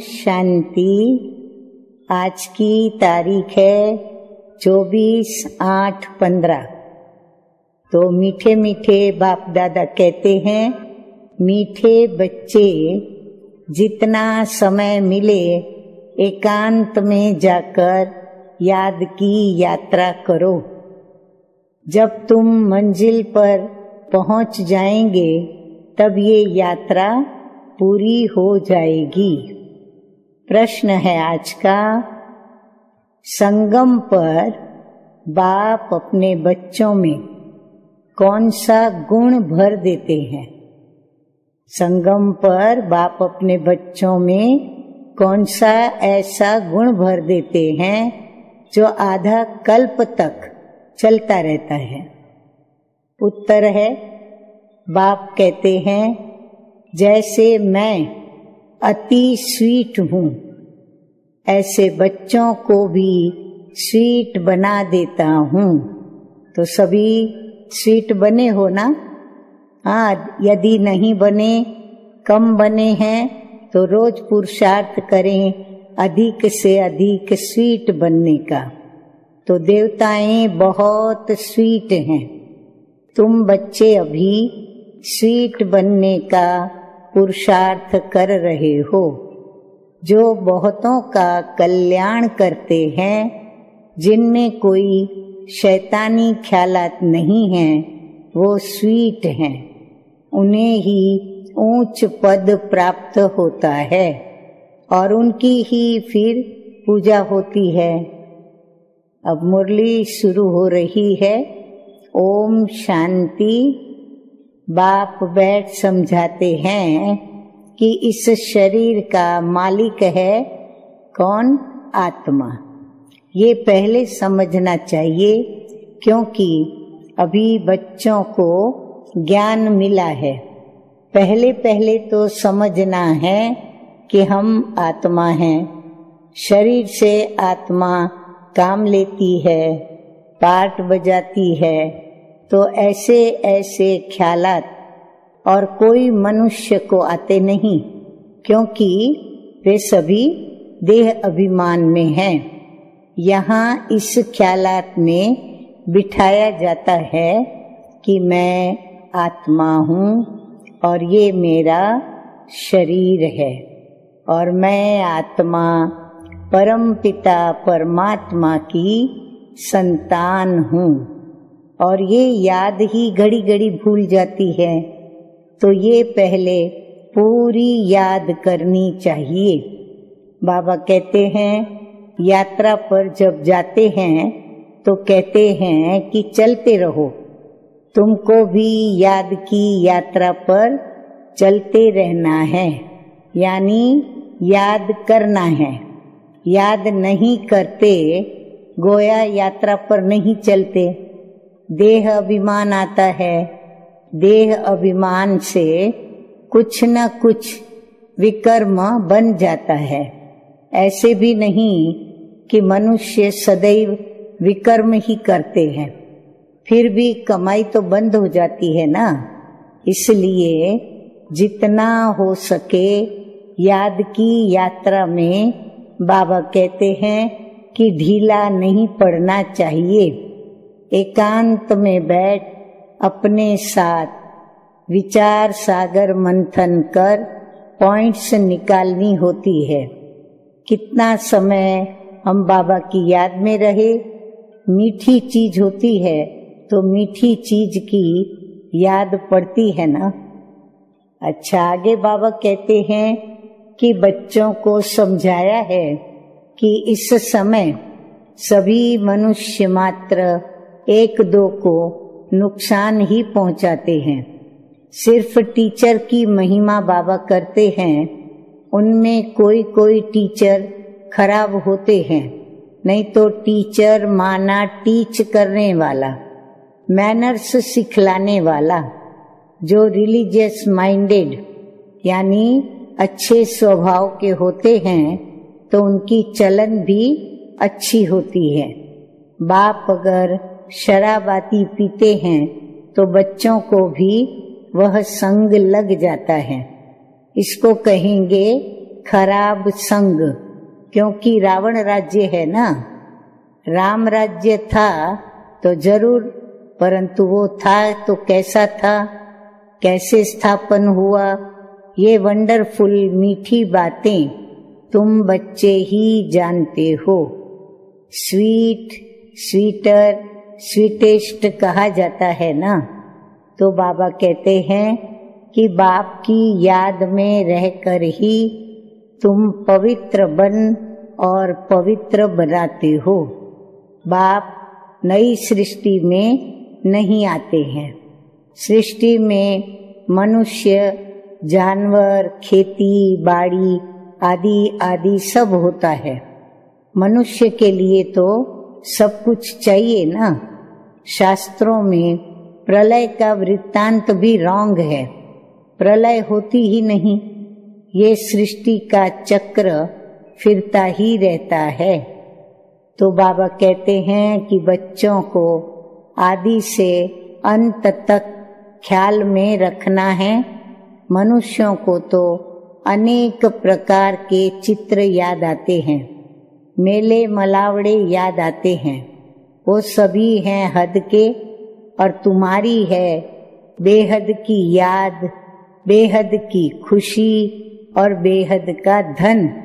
शांति। आज की तारीख है चौबीस आठ पंद्रह। तो मीठे मीठे बाप दादा कहते हैं, मीठे बच्चे, जितना समय मिले, एकांत में जाकर याद की यात्रा करो। जब तुम मंजिल पर पहुँच जाएँगे, तब ये यात्रा पूरी हो जाएगी। प्रश्न है आज का। संगम पर बाप अपने बच्चों में कौन सा गुण भर देते हैं? संगम पर बाप अपने बच्चों में कौन सा ऐसा गुण भर देते हैं जो आधा कल्प तक चलता रहता है? उत्तर है, बाप कहते हैं, जैसे मैं अति स्वीट हूँ। ऐसे बच्चों को भी स्वीट बना देता हूँ। तो सभी स्वीट बने हो ना? हाँ यदि नहीं बने, कम बने हैं तो रोज पुरुषार्थ करें अधिक से अधिक स्वीट बनने का। तो देवताएँ बहुत स्वीट हैं। तुम बच्चे अभी स्वीट बनने का पुरुषार्थ कर रहे हो। जो बहुतों का कल्याण करते हैं, जिनमें कोई शैतानी ख्यालात नहीं हैं, वो स्वीट हैं। उन्हें ही ऊंच पद प्राप्त होता है और उनकी ही फिर पूजा होती है। अब मुरली शुरू हो रही है। ओम शांति। बाप बैठ समझाते हैं कि इस शरीर का मालिक है कौन? आत्मा। ये पहले समझना चाहिए, क्योंकि अभी बच्चों को ज्ञान मिला है। पहले पहले तो समझना है कि हम आत्मा हैं। शरीर से आत्मा काम लेती है पार्ट बजाती है तो ऐसे ऐसे ख्यालात और कोई मनुष्य को आते नहीं, क्योंकि वे सभी देह अभिमान में हैं। यहाँ इस ख्यालात में बिठाया जाता है कि मैं आत्मा हूँ और ये मेरा शरीर है और मैं आत्मा परम पिता परमात्मा की संतान हूँ। और ये याद ही घड़ी घड़ी भूल जाती है। तो ये पहले पूरी याद करनी चाहिए। बाबा कहते हैं, यात्रा पर जब जाते हैं तो कहते हैं कि चलते रहो। तुमको भी याद की यात्रा पर चलते रहना है। यानी याद करना है। याद नहीं करते, गोया यात्रा पर नहीं चलते। देह अभिमान आता है। देह अभिमान से कुछ न कुछ विकर्म बन जाता है। ऐसे भी नहीं कि मनुष्य सदैव विकर्म ही करते हैं। फिर भी कमाई तो बंद हो जाती है ना? इसलिए जितना हो सके याद की यात्रा में बाबा कहते हैं कि ढीला नहीं पड़ना चाहिए। एकांत में बैठ अपने साथ विचार सागर मंथन कर पॉइंट्स निकालनी होती है। कितना समय हम बाबा की याद में रहे, मीठी चीज़ होती है तो मीठी चीज़ की याद पड़ती है ना? अच्छा आगे बाबा कहते हैं कि बच्चों को समझाया है कि इस समय सभी मनुष्य मात्र एक दो को नुकसान ही पहुंचाते हैं। सिर्फ़ टीचर की महिमा बाबा करते हैं, उनमें कोई कोई टीचर खराब होते हैं। नहीं तो टीचर माना टीच करने वाला, मैनर्स सिखलाने वाला, जो रिलीजियस माइंडेड, यानी अच्छे स्वभाव के होते हैं तो उनकी चलन भी अच्छी होती है। बाप अगर शराब आती पीते हैं तो बच्चों को भी वह संग लग जाता है। इसको कहेंगे खराब संग, क्योंकि रावण राज्य है ना? राम राज्य था तो ज़रूर, परंतु वो था तो कैसा था? कैसे स्थापन हुआ? ये वंडरफुल मीठी बातें तुम बच्चे ही जानते हो। स्वीट, स्वीटर स्वीटेस्ट कहा जाता है ना? तो बाबा कहते हैं कि बाप की याद में रहकर ही तुम पवित्र बन और पवित्र बनाते हो। बाप नई सृष्टि में नहीं आते हैं। सृष्टि में मनुष्य, जानवर, खेती, बाड़ी आदि आदि सब होता है। मनुष्य के लिए तो सब कुछ चाहिए ना? शास्त्रों में प्रलय का वृत्तांत भी रॉन्ग है। प्रलय होती ही नहीं, ये सृष्टि का चक्र फिरता ही रहता है। तो बाबा कहते हैं कि बच्चों को आदि से अंत तक ख्याल में रखना है। मनुष्यों को तो अनेक प्रकार के चित्र याद आते हैं मेले मलावड़े याद आते हैं। वो सभी हैं हद के और तुम्हारी है बेहद की याद, बेहद की खुशी और बेहद का धन।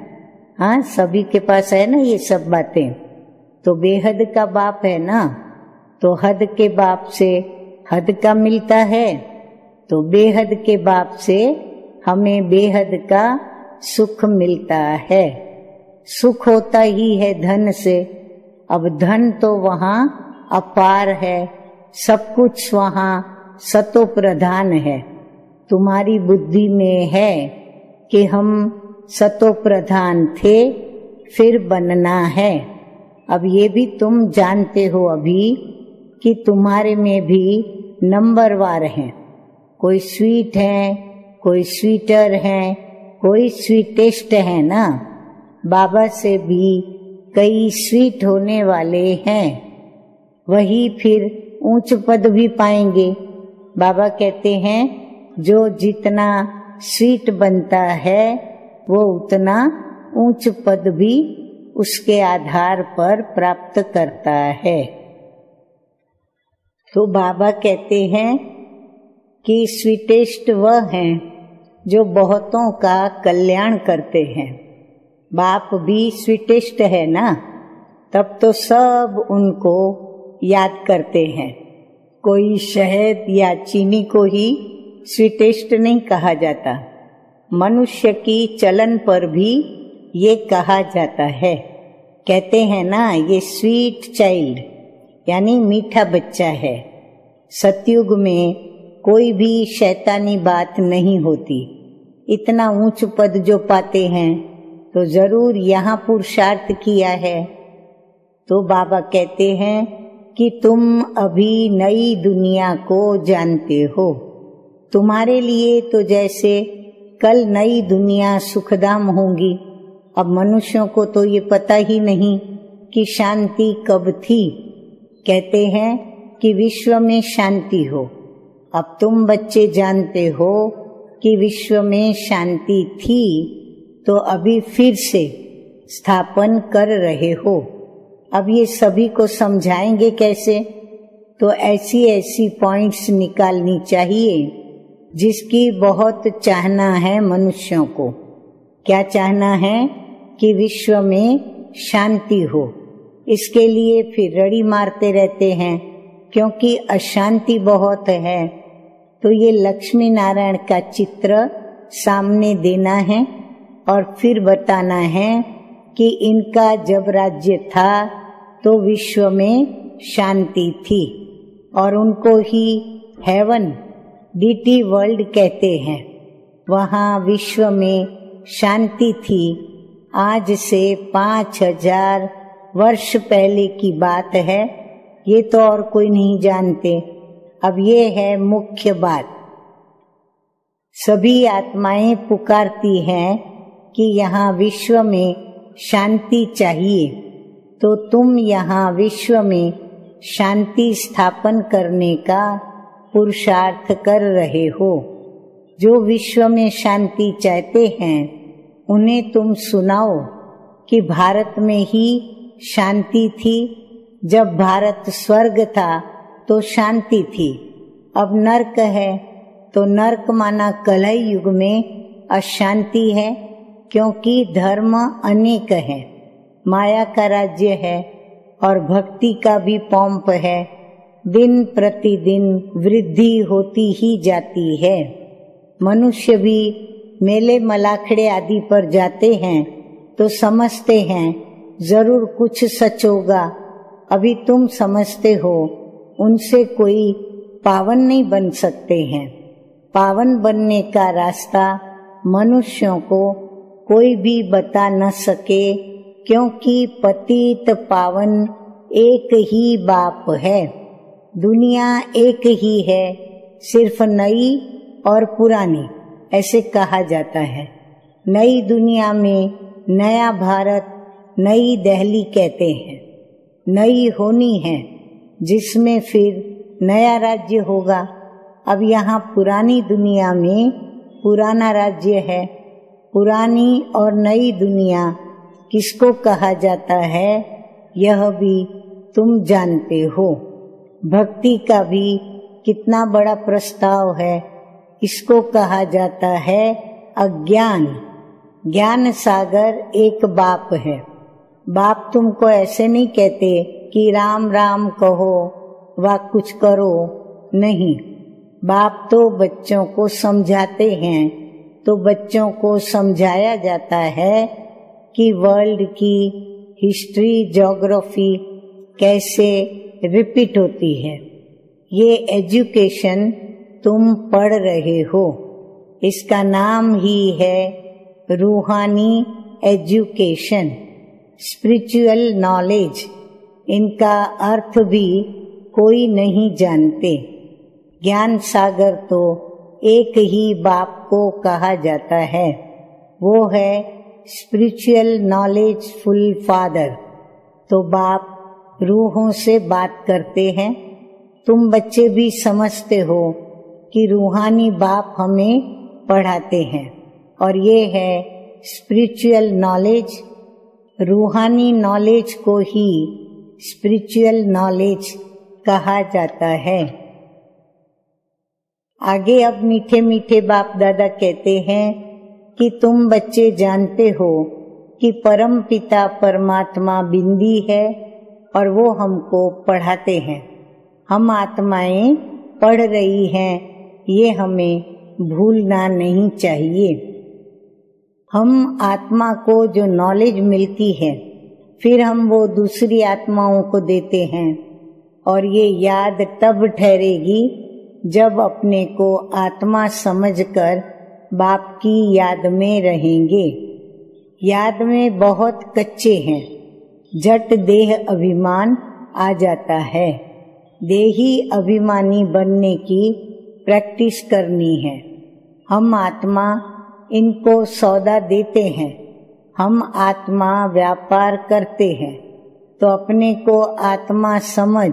हाँ सभी के पास है ना ये सब बातें? तो बेहद का बाप है ना? तो हद के बाप से हद का मिलता है। तो बेहद के बाप से हमें बेहद का सुख मिलता है। सुख होता ही है धन से। अब धन तो वहाँ अपार है, सब कुछ वहाँ सतो प्रधान है। तुम्हारी बुद्धि में है कि हम सतो प्रधान थे, फिर बनना है। अब ये भी तुम जानते हो अभी कि तुम्हारे में भी नंबरवार हैं। कोई स्वीट है, कोई स्वीटर है, कोई स्वीटेस्ट है ना? बाबा से भी कई स्वीट होने वाले हैं। वही फिर ऊंच पद भी पाएँगे। बाबा कहते हैं, जो जितना स्वीट बनता है, वो उतना ऊंच पद भी उसके आधार पर प्राप्त करता है। तो बाबा कहते हैं कि स्वीटेस्ट वह हैं, जो बहुतों का कल्याण करते हैं। बाप भी स्वीटेस्ट है ना? तब तो सब उनको याद करते हैं। कोई शहद या चीनी को ही स्वीटेस्ट नहीं कहा जाता। मनुष्य की चलन पर भी ये कहा जाता है। कहते हैं ना, ये स्वीट चाइल्ड यानी मीठा बच्चा है। सतयुग में कोई भी शैतानी बात नहीं होती। इतना ऊंच पद जो पाते हैं तो ज़रूर यहाँ पुरुषार्थ किया है। तो बाबा कहते हैं कि तुम अभी नई दुनिया को जानते हो। तुम्हारे लिए तो जैसे कल नई दुनिया सुखदाम होंगी। अब मनुष्यों को तो ये पता ही नहीं कि शांति कब थी। कहते हैं कि विश्व में शांति हो। अब तुम बच्चे जानते हो कि विश्व में शांति थी। तो अभी फिर से स्थापन कर रहे हो। अब ये सभी को समझाएँगे कैसे? तो ऐसी ऐसी पॉइंट्स निकालनी चाहिए, जिसकी बहुत चाहना है मनुष्यों को। क्या चाहना है? कि विश्व में शांति हो। इसके लिए फिर रड़ी मारते रहते हैं, क्योंकि अशांति बहुत है। तो ये लक्ष्मी नारायण का चित्र सामने देना है। और फिर बताना है कि इनका जब राज्य था तो विश्व में शांति थी और उनको ही हेवन, डीटी वर्ल्ड कहते हैं। वहाँ विश्व में शांति थी। आज से पाँच हज़ार वर्ष पहले की बात है। ये तो और कोई नहीं जानते। अब ये है मुख्य बात। सभी आत्माएँ पुकारती हैं कि यहाँ विश्व में शांति चाहिए तो तुम यहाँ विश्व में शांति स्थापन करने का पुरुषार्थ कर रहे हो। जो विश्व में शांति चाहते हैं, उन्हें तुम सुनाओ कि भारत में ही शांति थी। जब भारत स्वर्ग था तो शांति थी। अब नर्क है तो नर्क माना कलह युग में अशांति है। क्योंकि धर्म अनेक है, माया का राज्य है और भक्ति का भी पौम्प है, दिन प्रतिदिन वृद्धि होती ही जाती है। मनुष्य भी मेले मलाखड़े आदि पर जाते हैं तो समझते हैं, ज़रूर कुछ सच होगा, अभी तुम समझते हो, उनसे कोई पावन नहीं बन सकते हैं। पावन बनने का रास्ता मनुष्यों को कोई भी बता न सके, क्योंकि पतित पावन एक ही बाप है। दुनिया एक ही है, सिर्फ़ नई और पुरानी, ऐसे कहा जाता है। नई दुनिया में नया भारत, नई दहली कहते हैं। नई होनी है, जिसमें फिर नया राज्य होगा। अब यहाँ पुरानी दुनिया में पुराना राज्य है पुरानी और नई दुनिया किसको कहा जाता है, यह भी तुम जानते हो। भक्ति का भी कितना बड़ा प्रस्ताव है। इसको कहा जाता है? अज्ञान। ज्ञान सागर एक बाप है। बाप तुमको ऐसे नहीं कहते कि राम राम कहो व कुछ करो, नहीं। बाप तो बच्चों को समझाते हैं तो बच्चों को समझाया जाता है कि वर्ल्ड की हिस्ट्री, ज्योग्राफी कैसे रिपीट होती है। ये एजुकेशन तुम पढ़ रहे हो। इसका नाम ही है रूहानी एजुकेशन, स्पिरिचुअल नॉलेज। इनका अर्थ भी कोई नहीं जानते। ज्ञान सागर तो एक ही बाप को कहा जाता है। वो है स्पिरिचुअल नॉलेज फुल फादर तो बाप रूहों से बात करते हैं। तुम बच्चे भी समझते हो कि रूहानी बाप हमें पढ़ाते हैं। और ये है स्पिरिचुअल नॉलेज रूहानी नॉलेज को ही स्पिरिचुअल नॉलेज कहा जाता है। आगे अब मीठे मीठे बाप दादा कहते हैं कि तुम बच्चे जानते हो कि परम पिता परमात्मा बिंदी है और वो हमको पढ़ाते हैं। हम आत्माएँ पढ़ रही हैं, ये हमें भूलना नहीं चाहिए। हम आत्मा को जो नॉलेज मिलती है, फिर हम वो दूसरी आत्माओं को देते हैं और ये याद तब ठहरेगी जब अपने को आत्मा समझकर बाप की याद में रहेंगे। याद में बहुत कच्चे हैं। जट देह अभिमान आ जाता है। देही अभिमानी बनने की प्रैक्टिस करनी है। हम आत्मा इनको सौदा देते हैं। हम आत्मा व्यापार करते हैं। तो अपने को आत्मा समझ,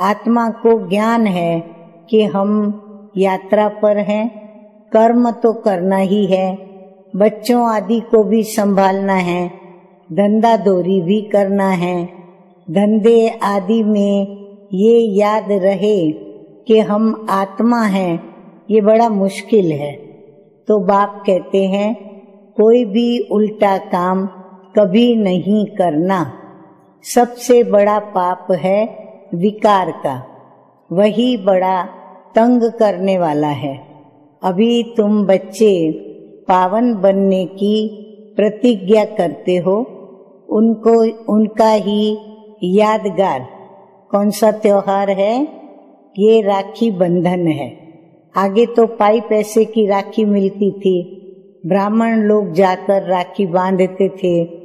आत्मा को ज्ञान है कि हम यात्रा पर हैं। कर्म तो करना ही है। बच्चों आदि को भी संभालना है। धंधा दोरी भी करना है। धंधे आदि में ये याद रहे कि हम आत्मा हैं, ये बड़ा मुश्किल है। तो बाप कहते हैं, कोई भी उल्टा काम कभी नहीं करना। सबसे बड़ा पाप है विकार का। वही बड़ा तंग करने वाला है। अभी तुम बच्चे पावन बनने की प्रतिज्ञा करते हो। उनको, उनका ही यादगार। कौन सा त्योहार है? ये राखी बंधन है। आगे तो पाई पैसे की राखी मिलती थी। ब्राह्मण लोग जाकर राखी बांधते थे।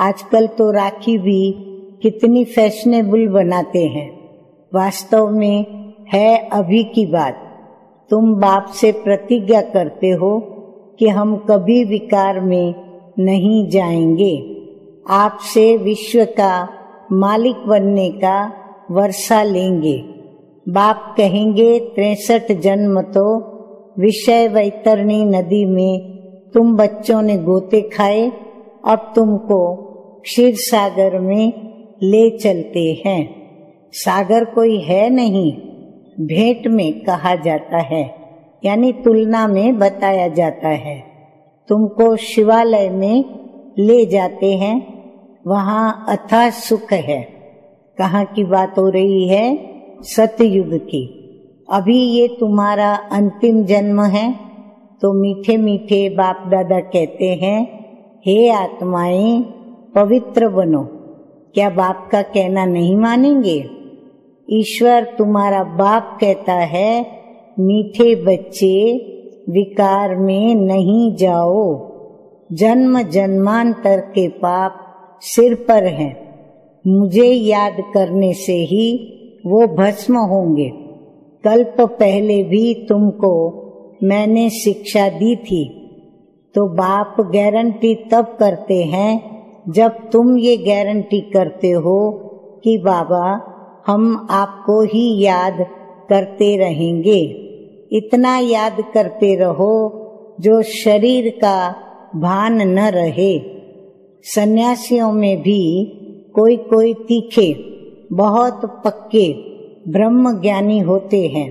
आजकल तो राखी भी कितनी फैशनेबल बनाते हैं। वास्तव में है अभी की बात। तुम बाप से प्रतिज्ञा करते हो कि हम कभी विकार में नहीं जाएँगे। आपसे विश्व का मालिक बनने का वर्षा लेंगे। बाप कहेंगे, तिरसठ जन्म तो विषय वैतरणी नदी में तुम बच्चों ने गोते खाए, अब तुमको क्षीर सागर में ले चलते हैं। सागर कोई है नहीं। भेंट में कहा जाता है, यानी तुलना में बताया जाता है। तुमको शिवालय में ले जाते हैं, वहाँ अथा सुख है। कहाँ की बात हो रही है? सतयुग की। अभी ये तुम्हारा अंतिम जन्म है तो मीठे मीठे बाप दादा कहते हैं, हे आत्माएँ, पवित्र बनो। क्या बाप का कहना नहीं मानेंगे? ईश्वर तुम्हारा बाप कहता है, मीठे बच्चे, विकार में नहीं जाओ। जन्म जन्मांतर के पाप सिर पर हैं। मुझे याद करने से ही वो भस्म होंगे। कल्प पहले भी तुमको मैंने शिक्षा दी थी। तो बाप गारंटी तब करते हैं जब तुम ये गारंटी करते हो कि बाबा हम आपको ही याद करते रहेंगे। इतना याद करते रहो जो शरीर का भान न रहे। सन्यासियों में भी कोई कोई तीखे, बहुत पक्के ब्रह्म ज्ञानी होते हैं।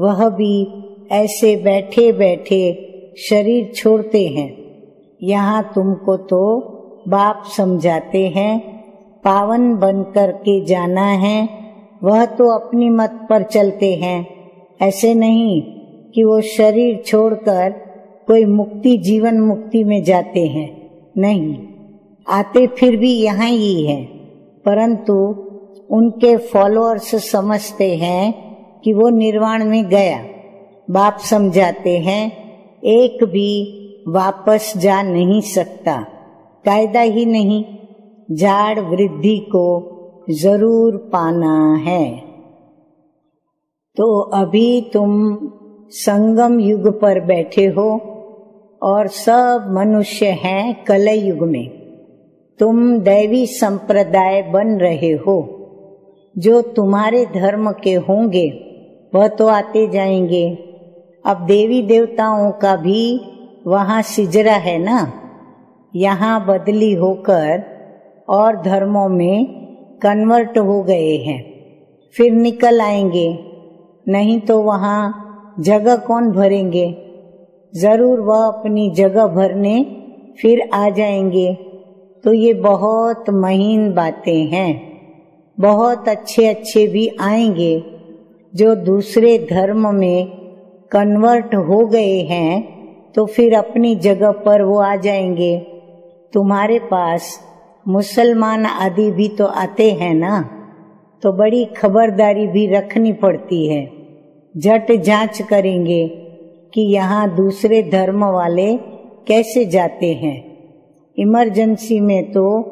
वह भी ऐसे बैठे बैठे शरीर छोड़ते हैं। यहाँ तुमको तो बाप समझाते हैं, पावन बन कर के जाना है वह तो अपनी मत पर चलते हैं। ऐसे नहीं कि वो शरीर छोड़कर कोई मुक्ति, जीवन मुक्ति में जाते हैं। नहीं, आते फिर भी यहाँ ही है। परंतु उनके फॉलोअर्स समझते हैं कि वो निर्वाण में गया। बाप समझाते हैं, एक भी वापस जा नहीं सकता। कायदा ही नहीं झाड़ वृद्धि को ज़रूर पाना है। तो अभी तुम संगम युग पर बैठे हो और सब मनुष्य हैं कलय युग में। तुम दैवी संप्रदाय बन रहे हो। जो तुम्हारे धर्म के होंगे, वह तो आते जाएँगे। अब देवी देवताओं का भी वहाँ सिजरा है ना? यहाँ बदली होकर और धर्मों में कन्वर्ट हो गए हैं। फिर निकल आएँगे। नहीं तो वहाँ जगह कौन भरेंगे? ज़रूर वह अपनी जगह भरने फिर आ जाएँगे। तो ये बहुत महीन बातें हैं। बहुत अच्छे अच्छे भी आएँगे जो दूसरे धर्म में कन्वर्ट हो गए हैं तो फिर अपनी जगह पर वो आ जाएँगे। तुम्हारे पास मुसलमान आदि भी तो आते हैं ना? तो बड़ी खबरदारी भी रखनी पड़ती है। झट जाँच करेंगे कि यहाँ दूसरे धर्म वाले कैसे जाते हैं। इमरजेंसी में तो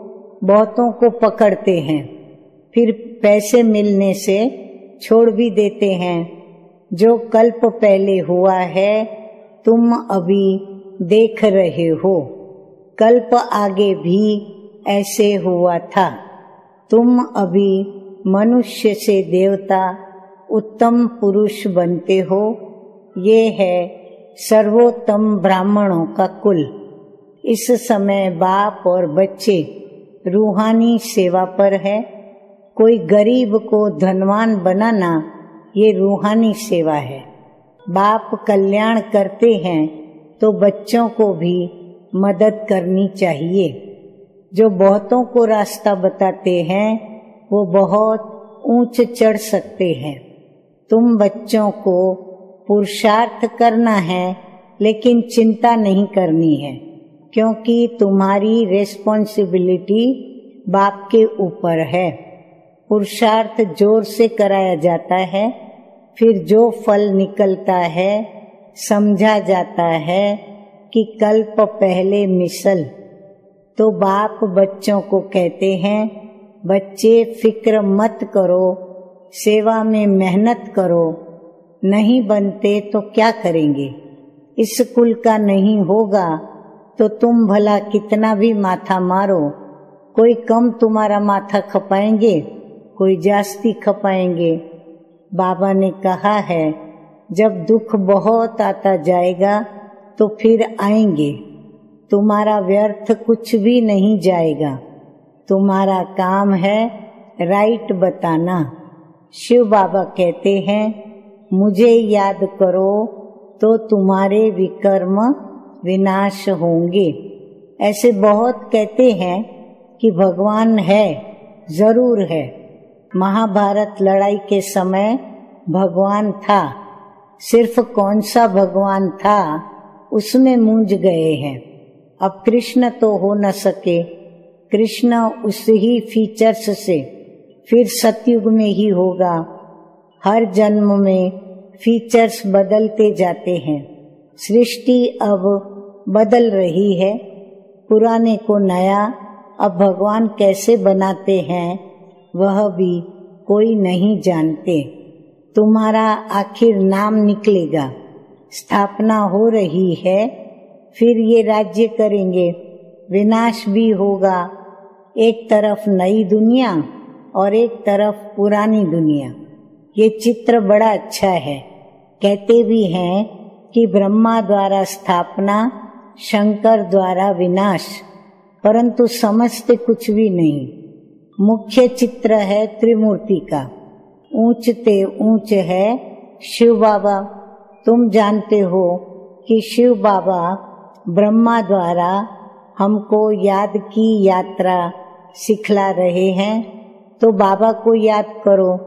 बहुतों को पकड़ते हैं। फिर पैसे मिलने से छोड़ भी देते हैं। जो कल्प पहले हुआ है, तुम अभी देख रहे हो। कल्प आगे भी ऐसे हुआ था। तुम अभी मनुष्य से देवता, उत्तम पुरुष बनते हो। ये है सर्वोत्तम ब्राह्मणों का कुल। इस समय बाप और बच्चे रूहानी सेवा पर है। कोई गरीब को धनवान बनाना ये रूहानी सेवा है। बाप कल्याण करते हैं तो बच्चों को भी मदद करनी चाहिए। जो बहुतों को रास्ता बताते हैं, वो बहुत ऊंच चढ़ सकते हैं। तुम बच्चों को पुरुषार्थ करना है, लेकिन चिंता नहीं करनी है, क्योंकि तुम्हारी रेस्पॉन्सिबिलिटी बाप के ऊपर है। पुरुषार्थ ज़ोर से कराया जाता है, फिर जो फल निकलता है, समझा जाता है कि कल्प पहले मिसल। तो बाप बच्चों को कहते हैं, बच्चे फ़िक्र मत करो, सेवा में मेहनत करो, नहीं बनते तो क्या करेंगे? इस कुल का नहीं होगा तो तुम भला कितना भी माथा मारो, कोई कम तुम्हारा माथा खपाएँगे, कोई जास्ती खपाएँगे। बाबा ने कहा है, जब दुख बहुत आता जाएगा तो फिर आएँगे। तुम्हारा व्यर्थ कुछ भी नहीं जाएगा। तुम्हारा काम है राइट बताना। शिव बाबा कहते हैं, मुझे याद करो तो तुम्हारे विकर्म विनाश होंगे। ऐसे बहुत कहते हैं कि भगवान है, ज़रूर है। महाभारत लड़ाई के समय भगवान था। सिर्फ़ कौन सा भगवान था, उसमें मूंझ गए हैं। अब कृष्ण तो हो न सके। कृष्ण उस ही फीचर्स से फिर सतयुग में ही होगा। हर जन्म में फीचर्स बदलते जाते हैं। सृष्टि अब बदल रही है। पुराने को नया अब भगवान कैसे बनाते हैं, वह भी कोई नहीं जानते। तुम्हारा आखिर नाम निकलेगा। स्थापना हो रही है फिर ये राज्य करेंगे। विनाश भी होगा। एक तरफ़ नई दुनिया और एक तरफ़ पुरानी दुनिया। ये चित्र बड़ा अच्छा है। कहते भी हैं कि ब्रह्मा द्वारा स्थापना, शंकर द्वारा विनाश, परंतु समझते कुछ भी नहीं। मुख्य चित्र है त्रिमूर्ति का। ऊंचते ऊंच है शिव बाबा। तुम जानते हो कि शिव बाबा ब्रह्मा द्वारा हमको याद की यात्रा सिखला रहे हैं तो बाबा को याद करो।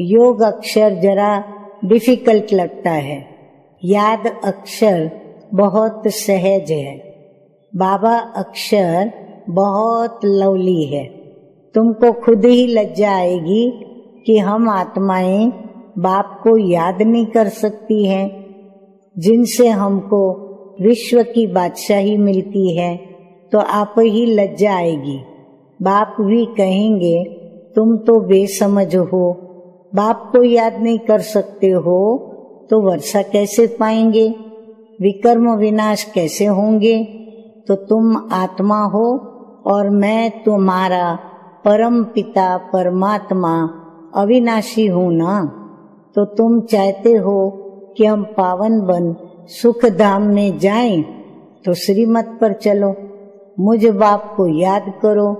योग अक्षर जरा डिफ़िकल्ट लगता है। याद अक्षर बहुत सहज है। बाबा अक्षर बहुत लवली है। तुमको खुद ही लज्जा आएगी कि हम आत्माएँ बाप को याद नहीं कर सकती हैं, जिनसे हमको विश्व की बादशाही मिलती है तो आप ही लज्जा आएगी। बाप भी कहेंगे, तुम तो बेसमझ हो। बाप को याद नहीं कर सकते हो तो वर्षा कैसे पाएँगे? विकर्म विनाश कैसे होंगे? तो तुम आत्मा हो, और मैं तुम्हारा परम पिता, परमात्मा, अविनाशी हूँ ना? तो तुम चाहते हो कि हम पावन बन सुख धाम में जाए तो श्रीमत पर चलो। मुझ बाप को याद करो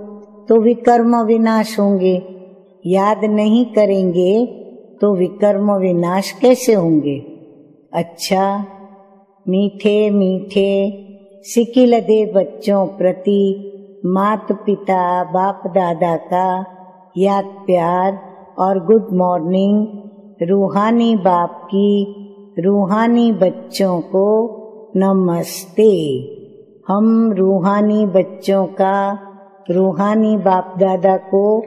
तो विकर्म विनाश होंगे। याद नहीं करेंगे तो विकर्म विनाश कैसे होंगे? अच्छा मीठे मीठे सिकिल दे बच्चों प्रति मात पिता बाप दादा का याद प्यार और गुड मॉर्निंग, रूहानी बाप की रूहानी बच्चों को नमस्ते। हम रूहानी बच्चों का रूहानी बाप दादा को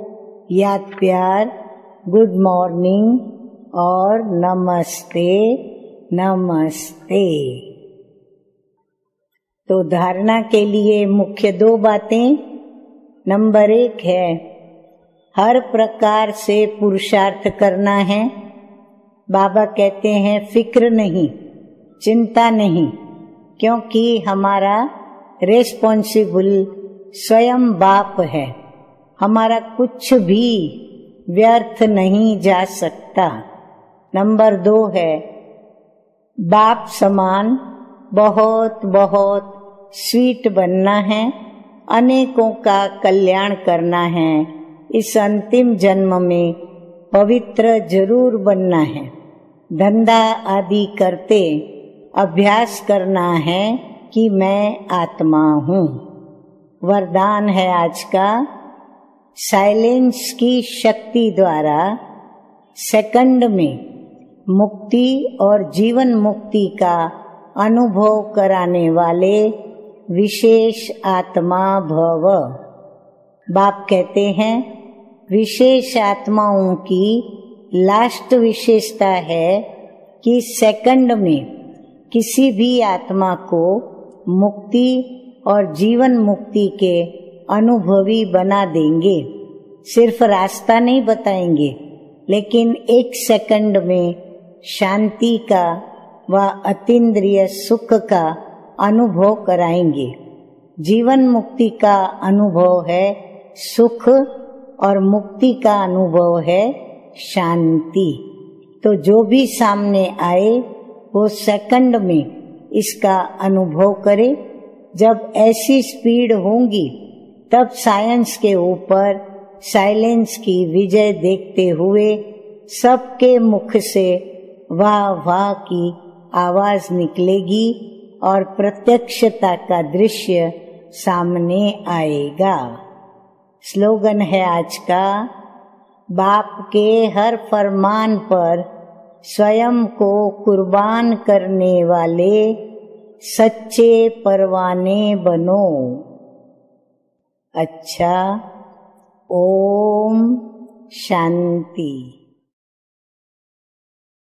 याद प्यार गुड मॉर्निंग और नमस्ते नमस्ते। तो धारणा के लिए मुख्य दो बातें। नंबर एक है, हर प्रकार से पुरुषार्थ करना है। बाबा कहते हैं, फ़िक्र नहीं, चिंता नहीं, क्योंकि हमारा रेस्पॉन्सिबल स्वयं बाप है। हमारा कुछ भी व्यर्थ नहीं जा सकता। नंबर दो है, बाप समान बहुत बहुत स्वीट बनना है, अनेकों का कल्याण करना है। इस अंतिम जन्म में पवित्र ज़रूर बनना है। धंधा आदि करते अभ्यास करना है कि मैं आत्मा हूँ। वरदान है आज का साइलेंस की शक्ति द्वारा सेकंड में मुक्ति और जीवन मुक्ति का अनुभव कराने वाले विशेष आत्मा भव। बाप कहते हैं, विशेष आत्माओं की लास्ट विशेषता है कि सेकंड में किसी भी आत्मा को मुक्ति और जीवन मुक्ति के अनुभवी बना देंगे। सिर्फ़ रास्ता नहीं बताएँगे, लेकिन एक सेकंड में शांति का व अतीन्द्रिय सुख का अनुभव कराएँगे। जीवन मुक्ति का अनुभव है सुख और मुक्ति का अनुभव है शांति। तो जो भी सामने आए, वो सेकंड में इसका अनुभव करे। जब ऐसी स्पीड होंगी, तब साइंस के ऊपर साइलेंस की विजय देखते हुए सबके मुख से वाह वाह की आवाज़ निकलेगी और प्रत्यक्षता का दृश्य सामने आएगा। स्लोगन है आज का बाप के हर फरमान पर स्वयं को कुर्बान करने वाले सच्चे परवाने बनो। अच्छा ओम शांति।